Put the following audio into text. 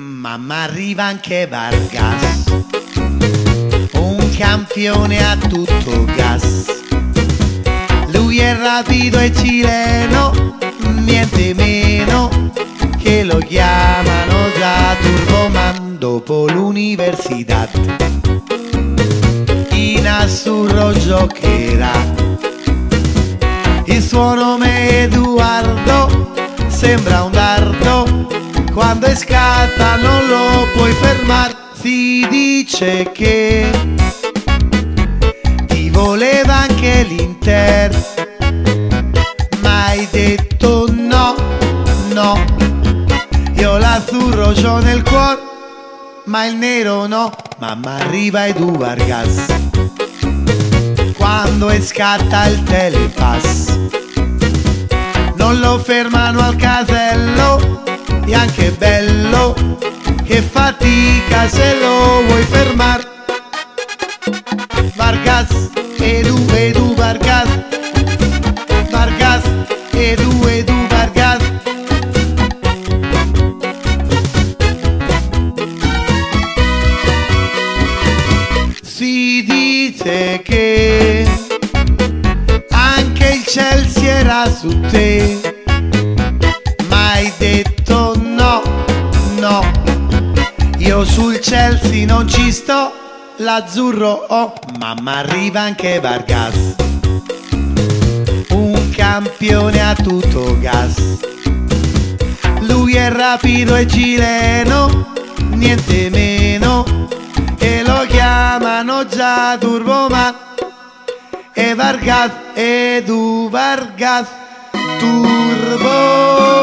Mamma arriva anche Vargas, un campione a tutto gas. Lui è rapido e cileno, niente meno che lo chiamano già Turboman dopo l'università. In azzurro giocherà. Il suo nome è Edoardo, sembra un dardo, quando è scatta non lo puoi fermare. Si dice che ti voleva anche l'Inter, ma hai detto no, no. Io l'azzurro c'ho nel cuore, ma il nero no. Mamma arriva Edu Vargas, quando è scatta il telepass. Non lo fermano al casello, e anche bello, che fatica se lo vuoi fermare. Vargas, Edu, Edu Vargas, Vargas, Edu, Edu Vargas. Si dice che anche il Chelsea era su te, io sul Chelsea non ci sto, l'azzurro ho, mamma arriva anche Vargas, un campione a tutto gas. Lui è rapido e cileno, niente meno, e lo chiamano già Turboman. E Vargas, Edu Vargas, Turboman.